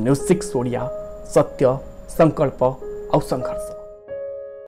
News six सत्य संकल्प और संघर्ष।